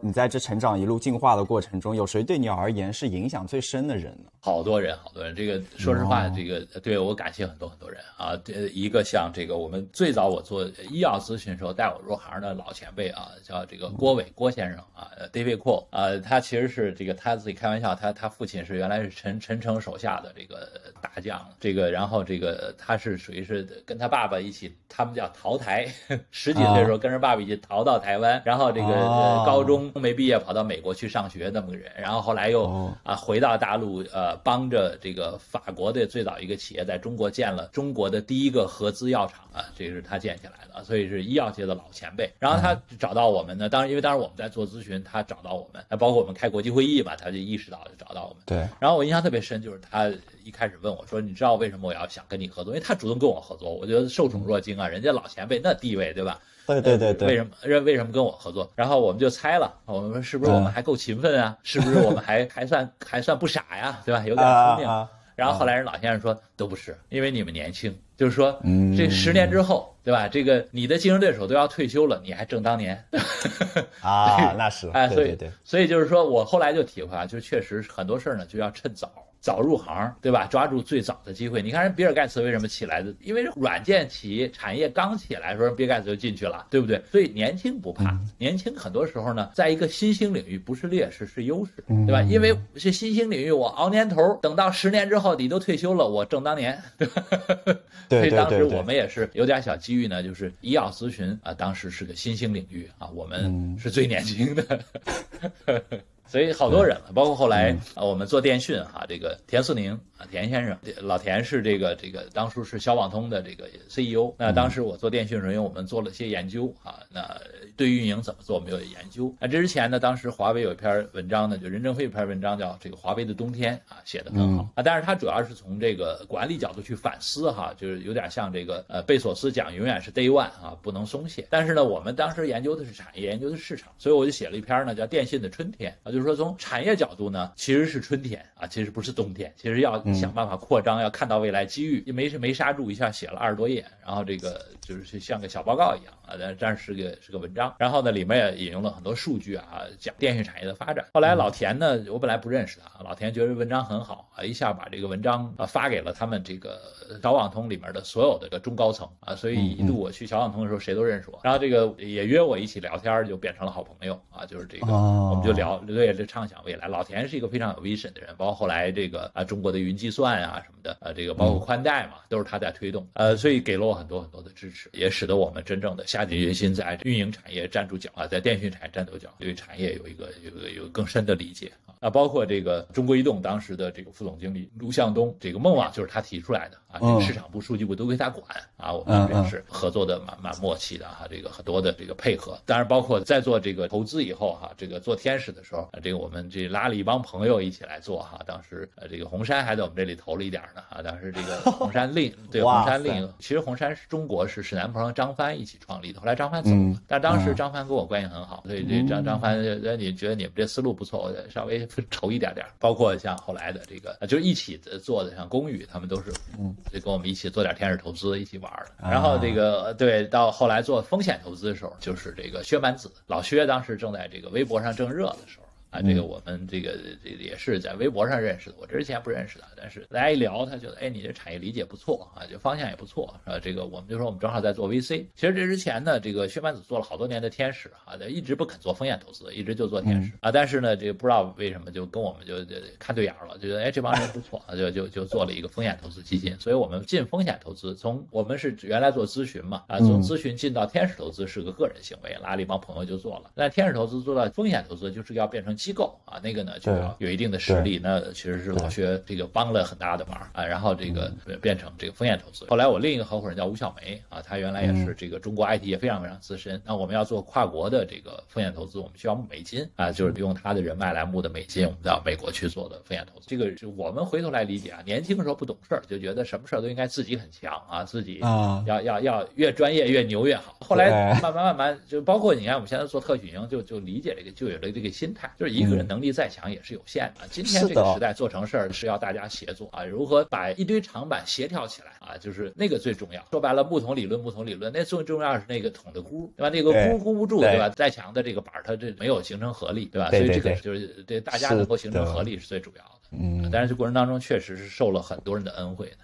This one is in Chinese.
你在这成长一路进化的过程中，有谁对你而言是影响最深的人呢？好多人，好多人。这个说实话，这个对我感谢很多很多人啊。这一个像这个我们最早我做医药咨询时候带我入行的老前辈啊，叫这个郭伟郭先生啊，David Cole 啊，他其实是这个他自己开玩笑，他他父亲是原来是陈陈诚手下的这个大将，这个然后这个他是属于是跟他爸爸一起，他们叫逃台，十几岁的时候跟着爸爸一起逃到台湾，然后这个高中。没毕业跑到美国去上学那么个人，然后后来又啊回到大陆，呃帮着这个法国的最早一个企业在中国建了中国的第一个合资药厂啊，这是他建起来的，所以是医药界的老前辈。然后他找到我们呢，当然因为当时我们在做咨询，他找到我们，包括我们开国际会议嘛，他就意识到就找到我们。对。然后我印象特别深，就是他一开始问我说：“你知道为什么我要想跟你合作？”因为他主动跟我合作，我觉得受宠若惊啊，人家老前辈那地位，对吧？对对对对，为什么为为什么跟我合作？然后我们就猜了，我们说是不是我们还够勤奋啊？是不是我们还还算还算不傻呀？对吧？有点聪明。然后后来人老先生说都不是，因为你们年轻，就是说这十年之后，对吧？这个你的竞争对手都要退休了，你还正当年。啊，那是哎，所以所以就是说我后来就体会啊，就确实很多事儿呢就要趁早。早入行，对吧？抓住最早的机会。你看人比尔盖茨为什么起来的？因为软件企业产业刚起来的时候，比尔盖茨就进去了，对不对？所以年轻不怕，年轻很多时候呢，在一个新兴领域不是劣势是优势，对吧？因为是新兴领域，我熬年头，等到十年之后你都退休了，我正当年，对吧？所以当时我们也是有点小机遇呢，就是医药咨询啊，当时是个新兴领域啊，我们是最年轻的。所以好多人了，包括后来啊，我们做电讯哈，这个田四宁啊，田先生，老田是这个这个当初是小网通的这个 CEO。那当时我做电讯的时候，因为我们做了些研究啊，那对运营怎么做没有研究。那这之前呢，当时华为有一篇文章呢，就任正非一篇文章叫这个华为的冬天啊，写的很好啊。但是他主要是从这个管理角度去反思哈，就是有点像这个呃贝索斯讲永远是 Day One 啊，不能松懈。但是呢，我们当时研究的是产业，研究的是市场，所以我就写了一篇呢，叫电信的春天啊，就。就是说，从产业角度呢，其实是春天啊，其实不是冬天，其实要想办法扩张，要看到未来机遇。没没刹住，一下写了二十多页，然后这个就是像个小报告一样啊，但但是个是个文章。然后呢，里面也引用了很多数据啊，讲电信产业的发展。后来老田呢，我本来不认识他，老田觉得文章很好啊，一下把这个文章啊发给了他们这个小网通里面的所有的个中高层啊，所以一度我去小网通的时候，谁都认识我。然后这个也约我一起聊天，就变成了好朋友啊，就是这个我们就聊对。畅想未来，老田是一个非常有 vision 的人，包括后来这个啊中国的云计算啊什么的，啊这个包括宽带嘛，都是他在推动，呃所以给了我很多很多的支持，也使得我们真正的下定决心在运营产业站住脚啊，在电讯产业站住脚，对产业有一个有个有更深的理解啊。那包括这个中国移动当时的这个副总经理卢向东，这个梦啊就是他提出来的啊，这个市场部、数据部都归他管啊，我们也是合作的蛮蛮默契的哈，这个很多的这个配合，当然包括在做这个投资以后哈，这个做天使的时候。这个我们这拉了一帮朋友一起来做哈，当时呃这个红杉还在我们这里投了一点呢啊，当时这个 红杉令对红杉令，其实红杉是中国是史南鹏和张帆一起创立的，后来张帆走了，但当时张帆跟我关系很好，所以这张张帆那你觉得你们这思路不错，我稍微 筹一点点，包括像后来的这个就一起做的像公寓，他们都是嗯就跟我们一起做点天使投资一起玩的，然后这个对到后来做风险投资的时候，就是这个薛蛮子老薛当时正在这个微博上正热的时候。啊，这个我们这个这也是在微博上认识的，我之前不认识他，但是大家一聊，他觉得，哎，你这产业理解不错啊，就方向也不错，是吧？这个我们就说我们正好在做 VC。其实这之前呢，这个薛蛮子做了好多年的天使啊，一直不肯做风险投资，一直就做天使啊。但是呢，这个不知道为什么就跟我们就看对眼了，就觉得哎这帮人不错啊，就就就做了一个风险投资基金。所以我们进风险投资，从我们是原来做咨询嘛，啊，从咨询进到天使投资是个个人行为，拉了一帮朋友就做了。那天使投资做到风险投资，就是要变成。机构啊，那个呢就要有一定的实力，那其实是老薛这个帮了很大的忙啊。然后这个变成这个风险投资。后来我另一个合伙人叫吴小梅啊，她原来也是这个中国 IT 也非常非常资深。那我们要做跨国的这个风险投资，我们需要美金啊，就是用她的人脉来募的美金，我们到美国去做的风险投资。这个就我们回头来理解啊，年轻的时候不懂事儿，就觉得什么事儿都应该自己很强啊，自己啊要要要越专业越牛越好。后来慢慢慢慢就包括你看我们现在做特许营，就就理解这个就有了这个心态，就是。就是一个人能力再强也是有限的。今天这个时代做成事儿是要大家协作啊，如何把一堆长板协调起来啊，就是那个最重要。说白了，木桶理论，木桶理论，那最重要是那个桶的箍，对吧？那个箍箍不住，对吧？再强的这个板儿，它这没有形成合力，对吧？所以这个就是对大家能够形成合力是最主要的。嗯，但是这过程当中确实是受了很多人的恩惠的。